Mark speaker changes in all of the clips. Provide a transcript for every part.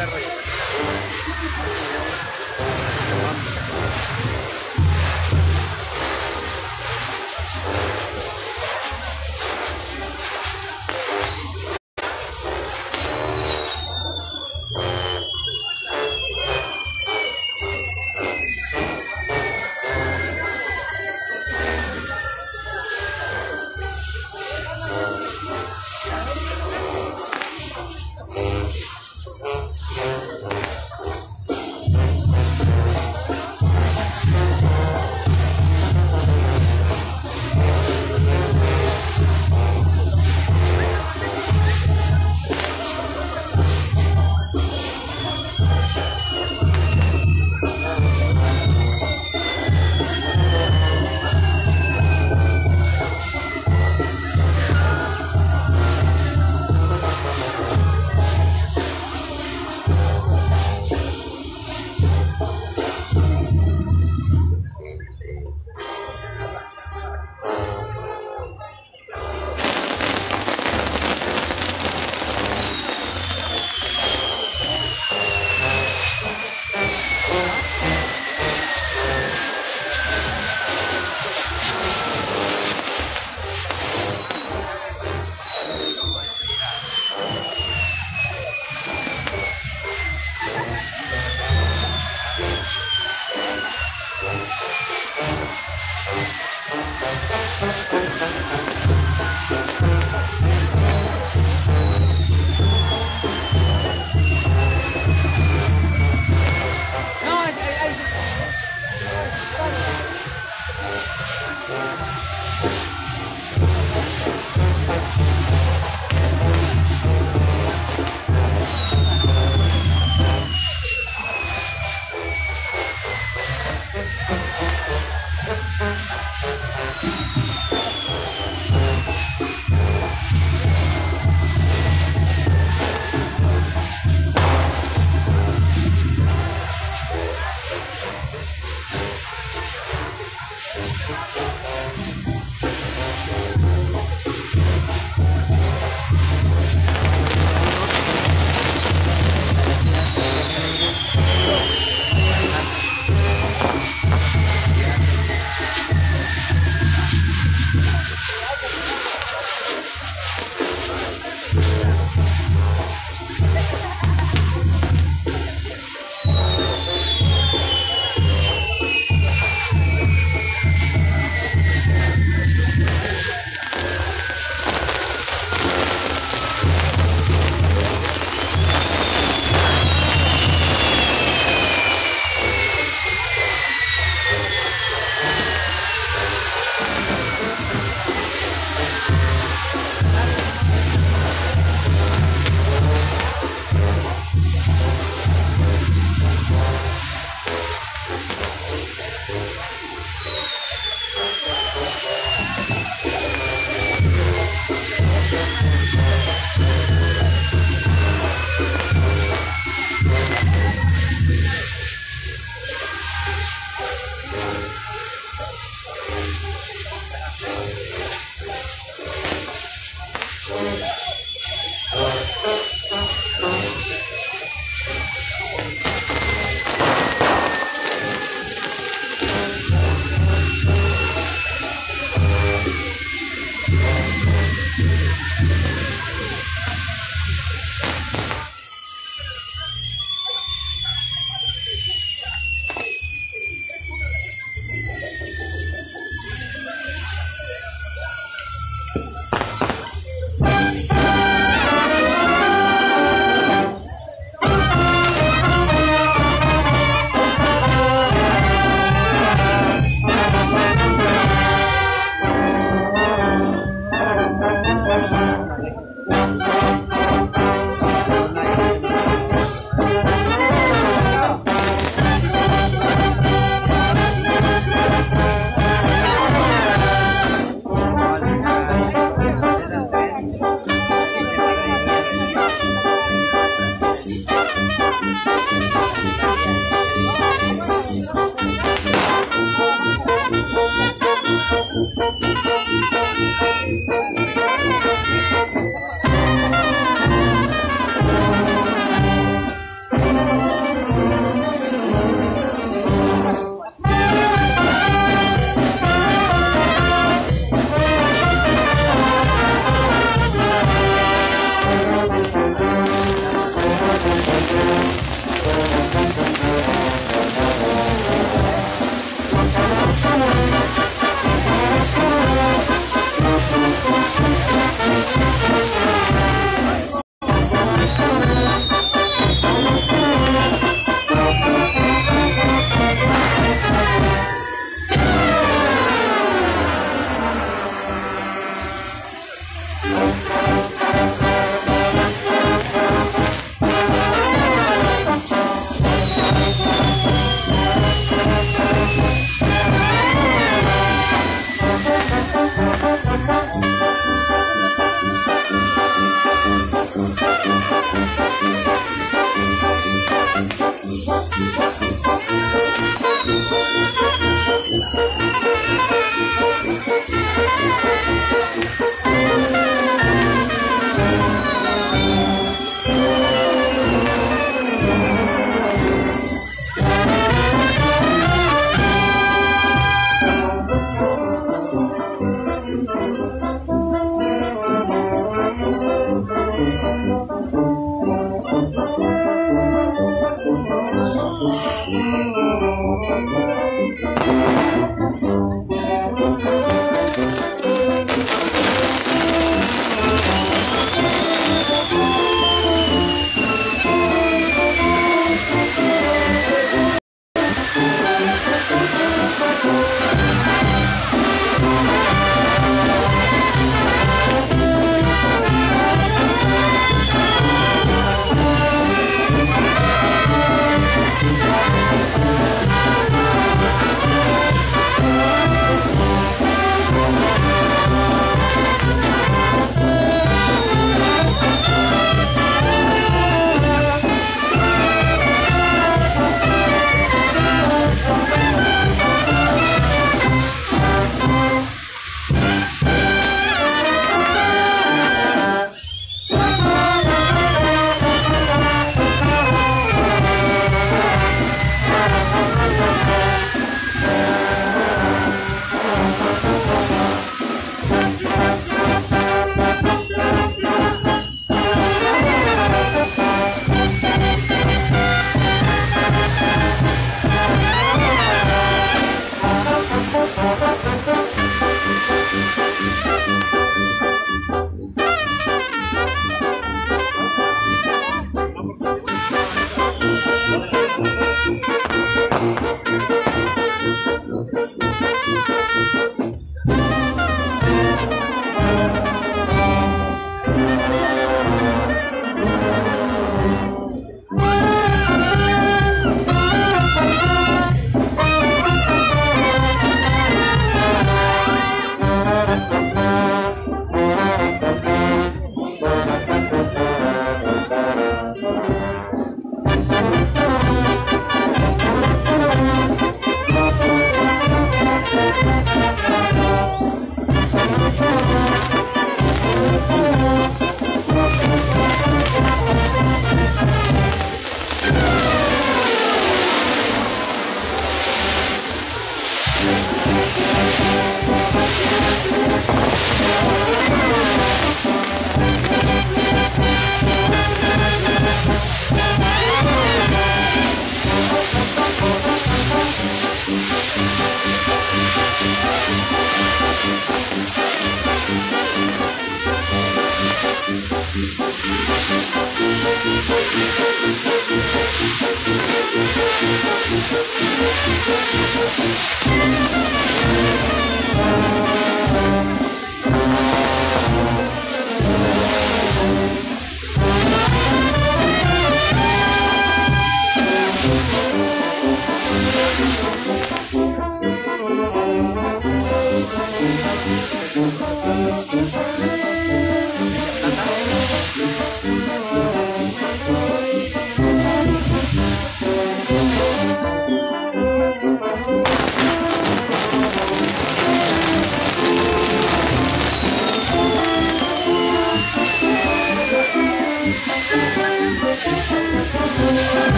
Speaker 1: la recomendación.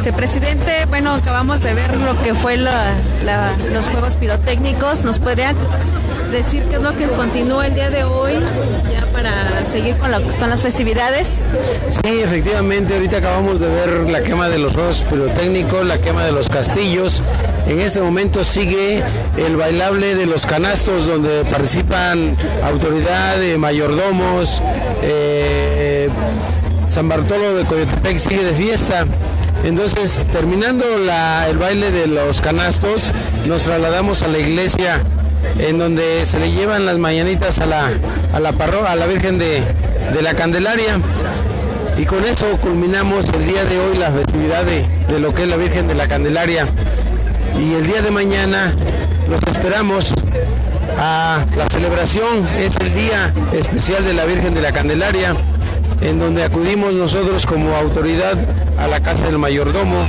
Speaker 2: Este presidente, bueno, acabamos de ver lo que fue los juegos pirotécnicos. ¿Nos podría decir qué es lo que continúa el día de hoy ya para seguir con lo que son las festividades?
Speaker 3: Sí, efectivamente, ahorita acabamos de ver la quema de los juegos pirotécnicos, la quema de los castillos. En este momento sigue el bailable de los canastos donde participan autoridades, mayordomos. Eh, San Bartolo de Coyotepec sigue de fiesta. Entonces, terminando el baile de los canastos, nos trasladamos a la iglesia en donde se le llevan las mañanitas a la, a la, a la Virgen de, de, la Candelaria. Y con eso culminamos el día de hoy la festividad de, de lo que es la Virgen de la Candelaria. Y el día de mañana los esperamos a la celebración, es el día especial de la Virgen de la Candelaria, en donde acudimos nosotros como autoridad a la casa del mayordomo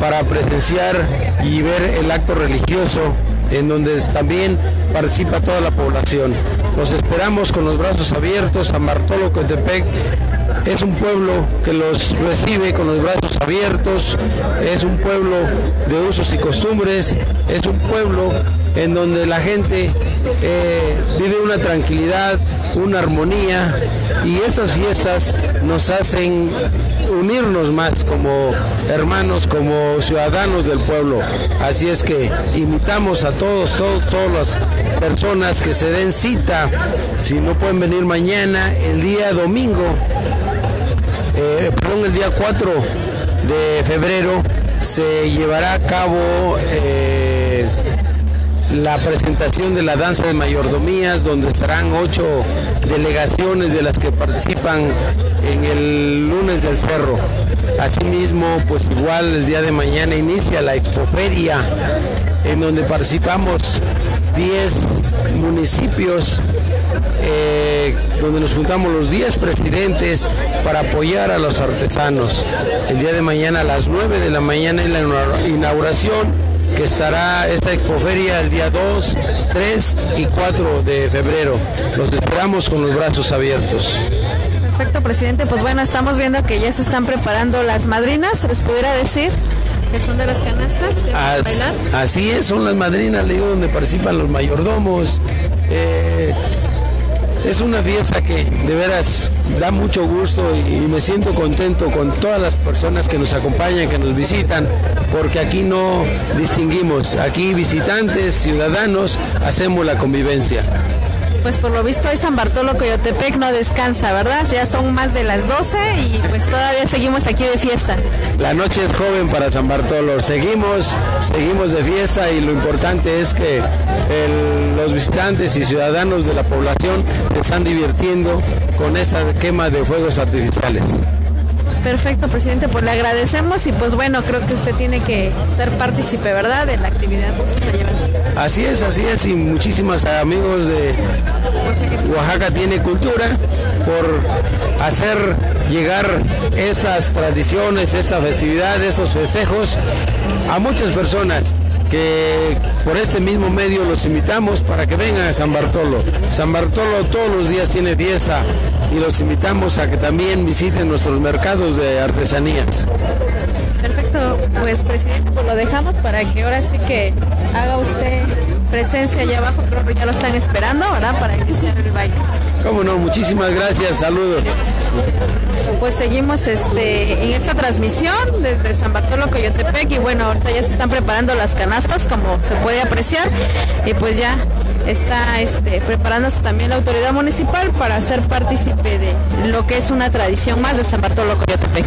Speaker 3: para presenciar y ver el acto religioso en donde también participa toda la población. Los esperamos con los brazos abiertos, San Bartolo Coetepec es un pueblo que los recibe con los brazos abiertos, es un pueblo de usos y costumbres, es un pueblo en donde la gente eh, vive una tranquilidad, una armonía y estas fiestas nos hacen unirnos más como hermanos, como ciudadanos del pueblo. Así es que invitamos a todos, todos, todas las personas que se den cita, si no pueden venir mañana, el día domingo, eh, perdón, el día 4 de febrero se llevará a cabo eh, la presentación de la danza de mayordomías, donde estarán ocho delegaciones de las que participan en el lunes del cerro. Asimismo, pues igual el día de mañana inicia la expoferia, en donde participamos 10 municipios eh, donde nos juntamos los 10 presidentes para apoyar a los artesanos. El día de mañana a las 9 de la mañana en la inauguración que estará esta expoferia el día 2, 3 y 4 de febrero. Los esperamos con los brazos abiertos.
Speaker 2: Perfecto, presidente. Pues bueno, estamos viendo que ya se están preparando las madrinas, ¿se les pudiera decir? que son de las canastas.
Speaker 3: As, así es, son las madrinas, le digo, donde participan los mayordomos. Eh, es una fiesta que de veras da mucho gusto y, me siento contento con todas las personas que nos acompañan, que nos visitan, porque aquí no distinguimos, aquí visitantes, ciudadanos, hacemos la convivencia.
Speaker 2: Pues por lo visto hoy San Bartolo Coyotepec no descansa, ¿verdad? Ya son más de las 12 y pues todavía seguimos aquí de fiesta.
Speaker 3: La noche es joven para San Bartolo, seguimos, seguimos de fiesta y lo importante es que los visitantes y ciudadanos de la población se están divirtiendo con esta quema de fuegos artificiales.
Speaker 2: Perfecto, presidente, pues le agradecemos y pues bueno, creo que usted tiene que ser partícipe, ¿verdad?, de la actividad que se está llevando.
Speaker 3: Así es, así es, y muchísimos amigos de Oaxaca tiene cultura por hacer llegar esas tradiciones, esta festividad, estos festejos a muchas personas que por este mismo medio los invitamos para que vengan a San Bartolo. San Bartolo todos los días tiene fiesta y los invitamos a que también visiten nuestros mercados de artesanías.
Speaker 2: Perfecto, pues presidente, pues lo dejamos para que ahora sí que haga usted presencia allá abajo, creo que ya lo están esperando, ¿verdad? Para iniciar el baile.
Speaker 3: Cómo no, muchísimas gracias, saludos.
Speaker 2: Pues seguimos este en esta transmisión desde San Bartolo Coyotepec y bueno, ahorita ya se están preparando las canastas como se puede apreciar y pues ya está este, preparándose también la autoridad municipal para ser partícipe de lo que es una tradición más de San Bartolo Coyotepec.